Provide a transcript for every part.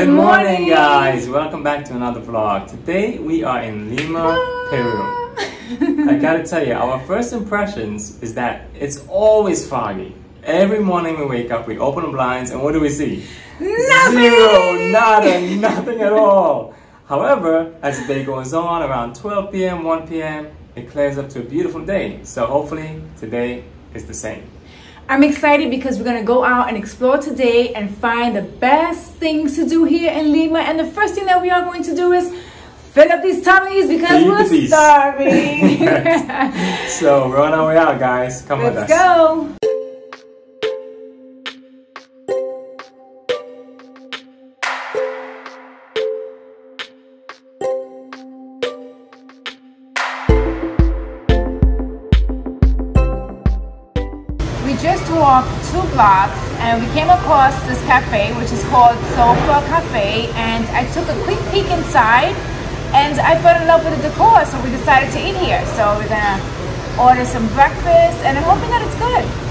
Good, morning. morning, guys. Welcome back to another vlog. Today we are in Lima, ah. Peru. I gotta tell you, our first impressions is that it's always foggy. Every morning we wake up, we open the blinds, and what do we see? Nothing! Zero, nada, nothing at all. However, as the day goes on, around 12 p.m., 1 p.m., it clears up to a beautiful day. So hopefully today is the same. I'm excited because we're gonna go out and explore today and find the best things to do here in Lima. And the first thing that we are going to do is fill up these tummies because we're starving. So we're on our way out, guys. Come with us. Let's go. Blocks and we came across this cafe which is called Sofa Cafe and I took a quick peek inside and I fell in love with the decor so we decided to eat here. So we're gonna order some breakfast and I'm hoping that it's good.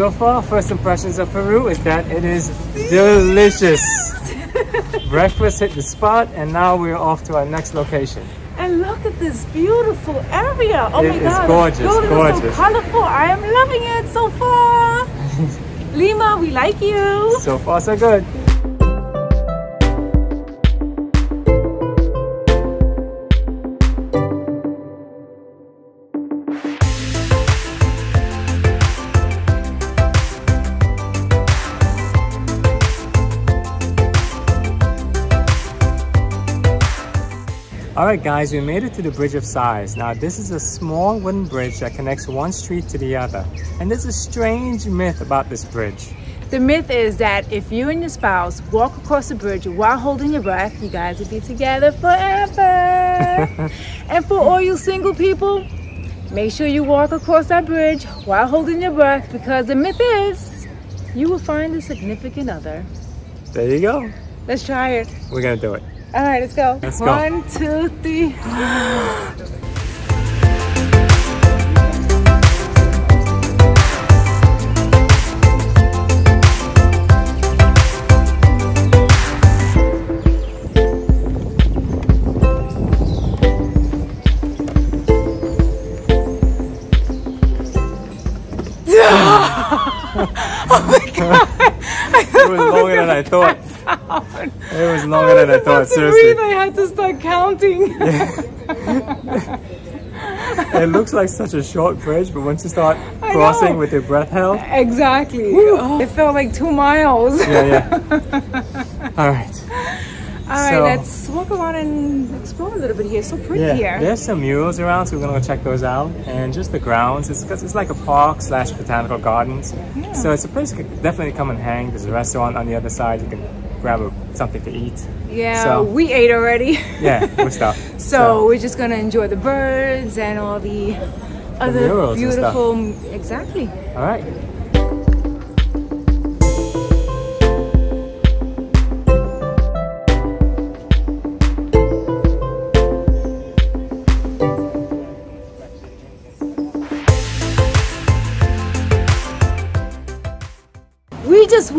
So far, first impressions of Peru is that it is delicious. Breakfast hit the spot, and now we're off to our next location. And look at this beautiful area. Oh It my god. gorgeous, the building is gorgeous. so colorful. I am loving it so far. Lima, we like you. So far, so good. All right, guys, we made it to the Bridge of Sighs. Now, this is a small wooden bridge that connects one street to the other. And there's a strange myth about this bridge. The myth is that if you and your spouse walk across the bridge while holding your breath, you guys will be together forever. and for all you single people, make sure you walk across that bridge while holding your breath because the myth is you will find a significant other. There you go. Let's try it. We're gonna do it. All right, let's go. Let's go. One, two, three. than I thought, seriously. I had to start counting. It looks like such a short bridge, but once you start crossing with your breath held, exactly. Oh, it felt like two miles. yeah, yeah. All right. All right, So- let's walk around and explore a little bit here. So pretty Yeah, here. there's some murals around, so we're gonna go check those out. And just the grounds, it's, it's like a park slash botanical gardens. So it's a place you could definitely come and hang. There's a restaurant on the other side. You can grab a, something to eat. Yeah, So- we ate already. Yeah, good stuff. so, we're just gonna enjoy the birds and all the other and stuff. beautiful. Exactly. all right.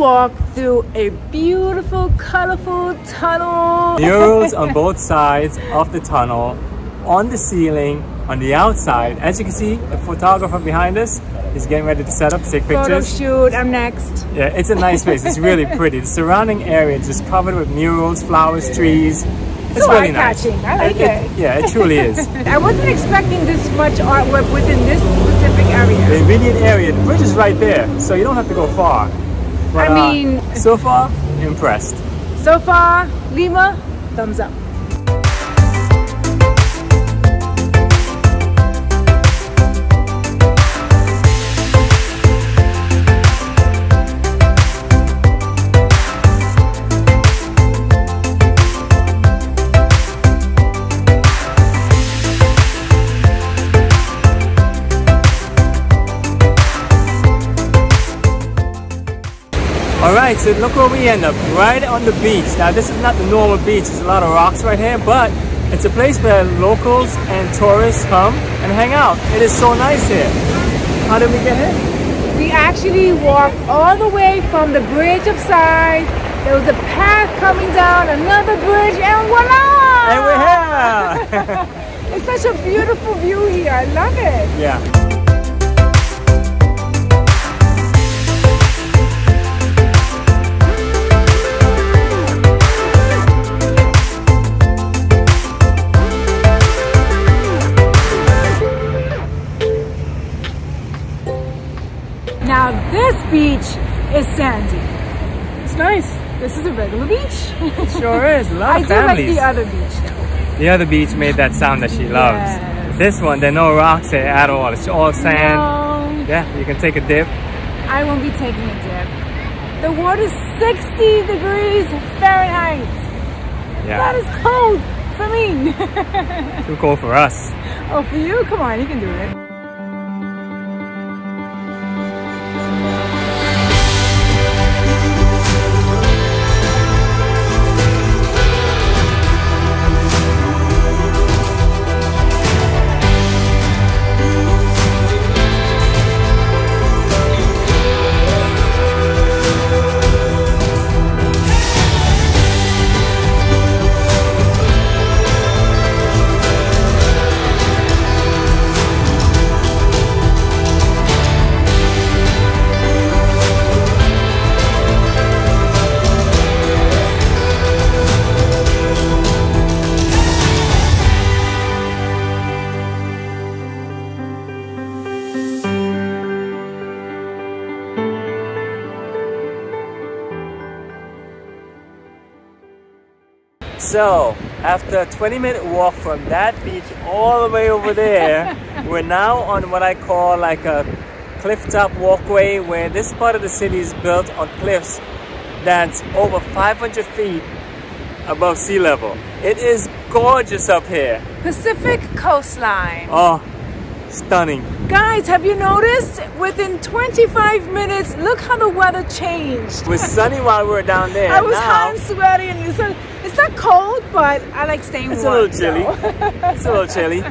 Walked through a beautiful, colorful tunnel. Murals on both sides of the tunnel, on the ceiling, on the outside. As you can see, the photographer behind us is getting ready to set up take Photo pictures. shoot. I'm next. Yeah, it's a nice place. It's really pretty. The surrounding area is just covered with murals, flowers, trees. It's So really nice. eye-catching. I like it. Yeah, it truly is. I wasn't expecting this much artwork within this specific area. The immediate area, the bridge is right there, so you don't have to go far. But, I uh, mean- so far, impressed. So far, Lima, thumbs up. Right, so look where we end up, right on the beach. Now, this is not the normal beach. There's a lot of rocks right here, but It's a place where locals and tourists come and hang out. It is so nice here. How did we get here? We actually walked all the way from the Bridge of Sighs. There was a path coming down, another bridge, and voila! And we're here! it's such a beautiful view here. I love it. Yeah. Now this beach is sandy. It's nice. This is a regular beach. It sure is. A lot I of do families. like the other beach though. The other beach made that sound that she loves. Yes. This one, there are no rocks here at all. It's all sand. No, Yeah, you can take a dip. I won't be taking a dip. The water is 60 degrees Fahrenheit. That Yeah, is cold for me. too cold for us. oh, for you? Come on, you can do it. So, after a 20 minute walk from that beach all the way over there, we're now on what I call like a cliff top walkway where this part of the city is built on cliffs that's over 500 feet above sea level. It is gorgeous up here. Pacific coastline. Oh, stunning. Guys, have you noticed? Within 25 minutes, look how the weather changed. It was sunny while we were down there. I was now, hot and sweaty, and you a, it's not cold, but I like staying It's a little chilly. so. it's a little chilly.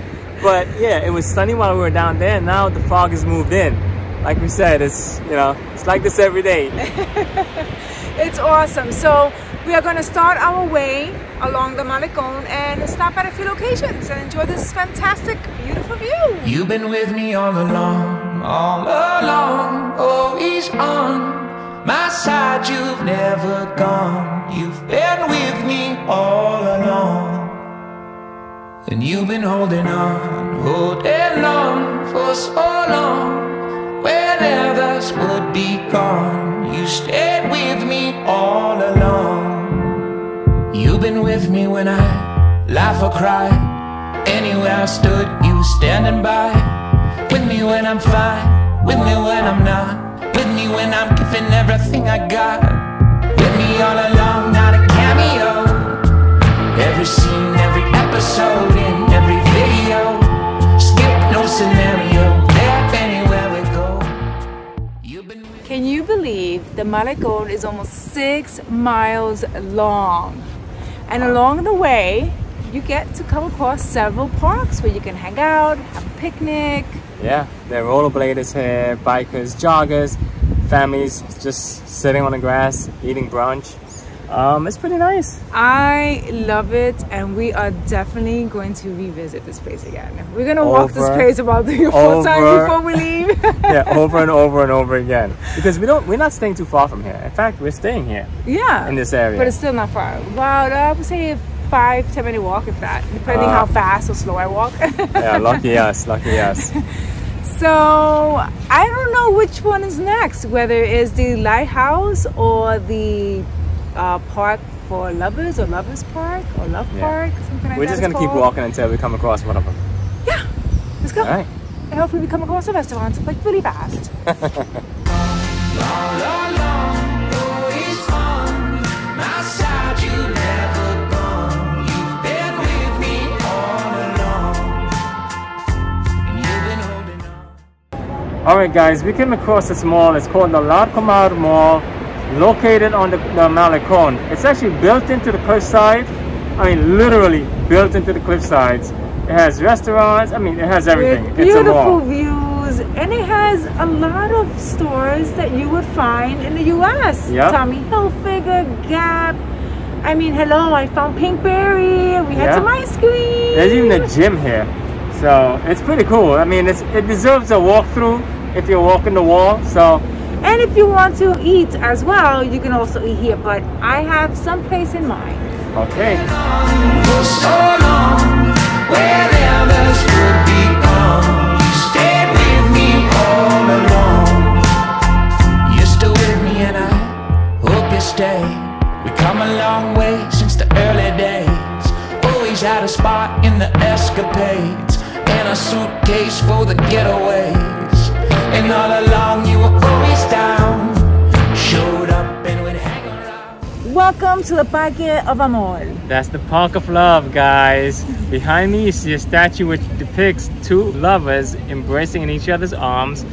But yeah, it was sunny while we were down there. Now the fog has moved in. Like we said, it's you know, it's like this every day. It's awesome. So we are going to start our way along the Malecon and stop at a few locations and enjoy this fantastic, beautiful view. You've been with me all along, all along, oh, always on my side. You've never gone. You've been with me all along. And you've been holding on, holding on for so long. When others would be gone, you stayed with me all along. You've been with me when I laugh or cry. Anywhere I stood, you were standing by. With me when I'm fine, with me when I'm not. With me when I'm giving everything I got. With me all along, not a cameo. Every scene, every episode, in every video. Skip no scenario, there anywhere we go. Can you believe the Malecon is almost six miles long? And along the way, you get to come across several parks where you can hang out, have a picnic. Yeah, there are rollerbladers here, bikers, joggers, families just sitting on the grass, eating brunch. Um, it's pretty nice. I love it, and we are definitely going to revisit this place again. We're gonna walk this place about three four times before we leave. yeah, over and over and over again. Because we don't, we're not staying too far from here. In fact, we're staying here yeah, in this area. but it's still not far. Uh, I would say five ten minute walk, if that, depending Ah. how fast or slow I walk. yeah, lucky us, lucky us. So I don't know which one is next, whether it's the lighthouse or the uh, park for lovers or lovers park or love Yeah. park, something like We're just it's gonna keep called. walking until we come across one of them. Yeah, let's go. All right. And hopefully we come across a restaurant like really fast. all along, on. All right, guys, we came across this mall. It's called the Larcomar Mall, located on the, the Malecon. It's actually built into the cliffside, I mean, literally built into the cliff sides. It has restaurants. I mean, it has everything. With it's a beautiful views, and it has a lot of stores that you would find in the U.S. Yep. Tommy Hilfiger, Gap. I mean, hello, I found Pinkberry. We had Yeah. some ice cream. There's even a gym here. So it's pretty cool. I mean, it's, it deserves a walkthrough if you're walking the wall. So And if you want to eat as well, you can also eat here. But I have some place in mind. okay. for so long where the others would be gone. You stayed with me all along. You're still with me, and I hope you stay. We come a long way since the early days. Always had a spot in the escapades, and a suitcase for the getaways. And all along, you were always down. Showed up and would hang around. Welcome to the Parque of Amor. That's the Park of Love, guys. Behind me, you see a statue which depicts two lovers embracing in each other's arms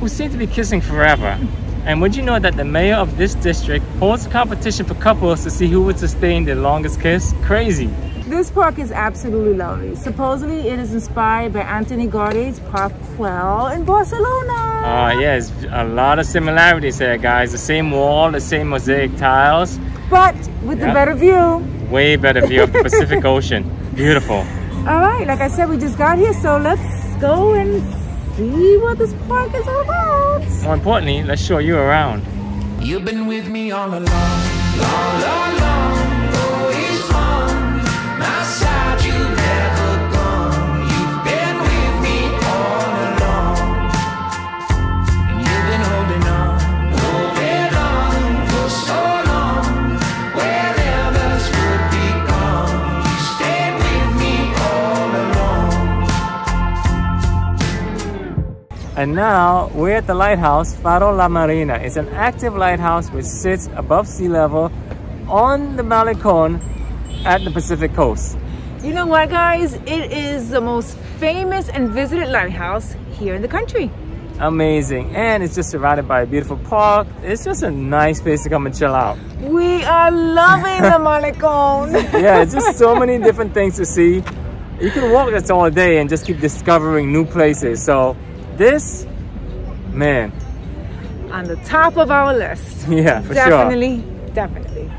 who seem to be kissing forever. And would you know that the mayor of this district holds a competition for couples to see who would sustain the longest kiss? Crazy. This park is absolutely lovely. Supposedly, it is inspired by Anthony Gaudi's Park Güell in Barcelona. Ah, yes, a lot of similarities there, guys. The same wall, the same mosaic tiles, but with the Yep. better view. way better view of the Pacific Ocean. Beautiful. All right, like I said, we just got here, so let's go and see what this park is all about. More importantly, let's show you around. You've been with me all along, long, long, long. And now we're at the lighthouse, Faro La Marina. It's an active lighthouse which sits above sea level on the Malecon at the Pacific coast. You know what, guys? It is the most famous and visited lighthouse here in the country. Amazing. And it's just surrounded by a beautiful park. It's just a nice place to come and chill out. We are loving the Malecon. Yeah, it's just so many different things to see. You can walk this all day and just keep discovering new places. So this, man, On the top of our list. yeah, for sure. definitely, definitely.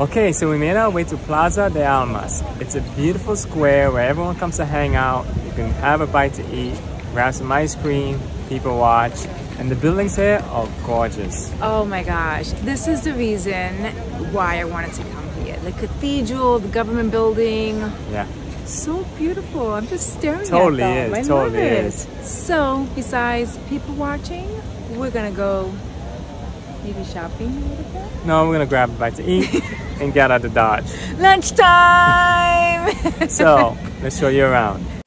Okay, so we made our way to Plaza de Armas. It's a beautiful square where everyone comes to hang out. You can have a bite to eat, grab some ice cream, people watch, and the buildings here are gorgeous. Oh my gosh, this is the reason why I wanted to come here. The cathedral, the government building, Yeah. so beautiful. I'm just staring Totally at them. is, I love totally it. is. So, besides people watching, we're gonna go maybe shopping a little bit. No, we're gonna grab a bite to eat and get out of Dodge. Lunchtime! So, let's show you around.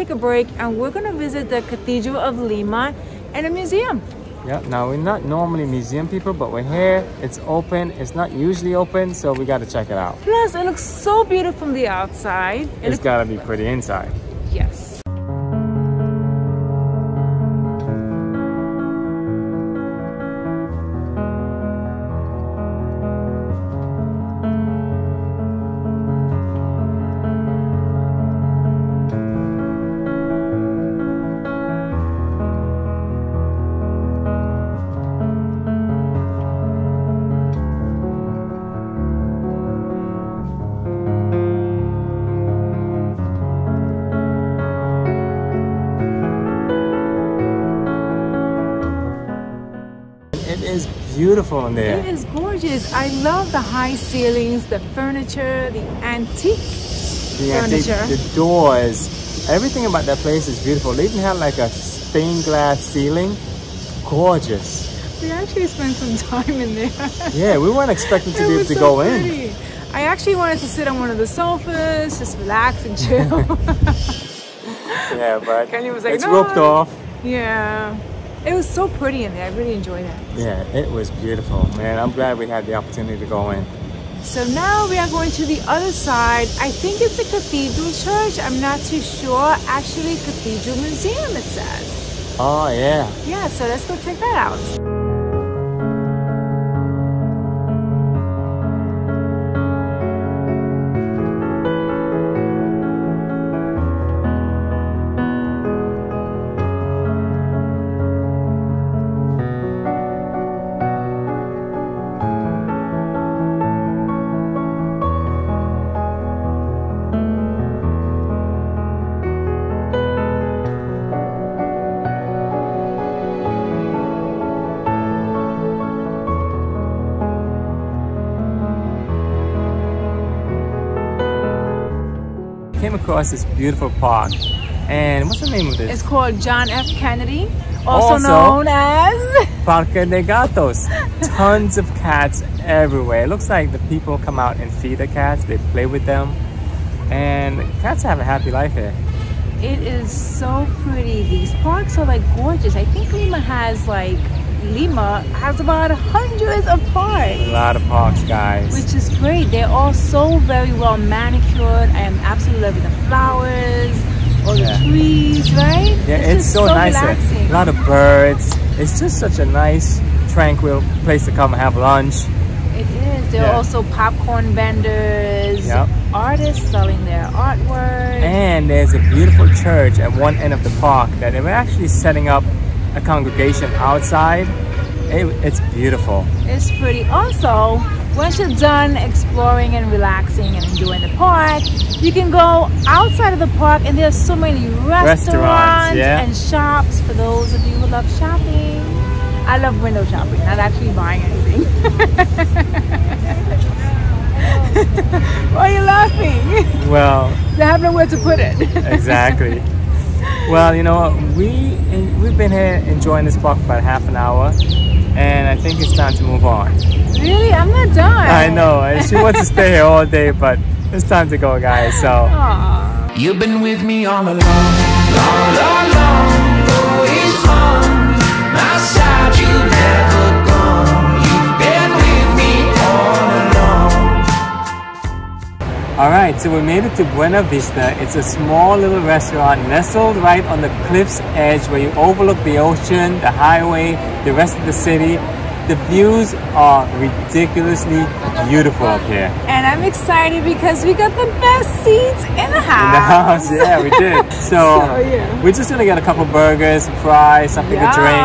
Take a break and we're gonna visit the Cathedral of Lima and a museum. Yeah, now we're not normally museum people, but we're here. It's open. It's not usually open, so we gotta check it out. Plus, it looks so beautiful from the outside. It It's looks- gotta be pretty inside. Beautiful in there. It is gorgeous. I love the high ceilings, the furniture, the antique The antique, furniture. the doors, everything about that place is beautiful. They even have like a stained glass ceiling. Gorgeous. We actually spent some time in there. Yeah, we weren't expecting to be able to so go in. pretty. I actually wanted to sit on one of the sofas, just relax and chill. Yeah, but Kenny was like, it's "No." roped off. yeah. It was so pretty in there. I really enjoyed it. Yeah, it was beautiful, man. I'm glad we had the opportunity to go in. So now we are going to the other side. I think it's a cathedral church. I'm not too sure. Actually, Cathedral Museum, it says. Oh yeah. Yeah, so let's go check that out. Across this beautiful park. And what's the name of this? It's called John F. Kennedy, also, Also- known as. Parque de Gatos. Tons of cats everywhere. It looks like the people come out and feed the cats. They play with them. And cats have a happy life here. It is so pretty. These parks are like gorgeous. I think Lima has like Lima has about hundreds of parks. A lot of parks, guys. Which is great. They're all so very well manicured. I am absolutely loving the flowers, all Yeah. the trees, right? Yeah, it's, just so, nice. Eh? relaxing. A lot of birds. It's just such a nice, tranquil place to come and have lunch. It is. There Yeah. are also popcorn vendors, Yep. artists selling their artwork. And there's a beautiful church at one end of the park that they were actually setting up a congregation outside. It, it's beautiful. It's pretty. Also, once you're done exploring and relaxing and enjoying the park, you can go outside of the park and there's so many restaurants, Restaurants, yeah. and shops for those of you who love shopping. I love window shopping, not actually buying anything. Why are you laughing? Well, I have nowhere to put it. exactly. well, you know what? We we've been here enjoying this park for about half an hour, and I think it's time to move on. really? I'm not done. I know and she wants to stay here all day, but it's time to go, guys. So Aw. You've been with me all along, long, long, long, All right, so we made it to Buena Vista. It's a small little restaurant nestled right on the cliff's edge where you overlook the ocean, the highway, the rest of the city. The views are ridiculously beautiful up here. And I'm excited because we got the best seats in the house. In the house, yeah, we did. So, So, yeah. we're just gonna get a couple burgers, fries, something to drink,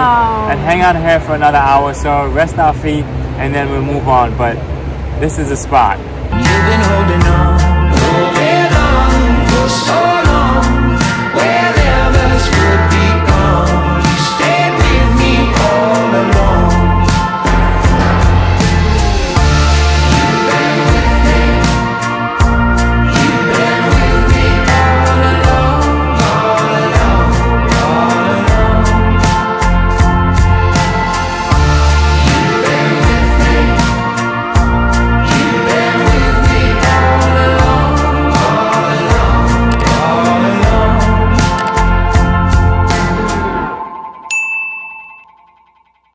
and hang out here for another hour or so, rest our feet, and then we'll move on. But this is a spot. You've been holding on,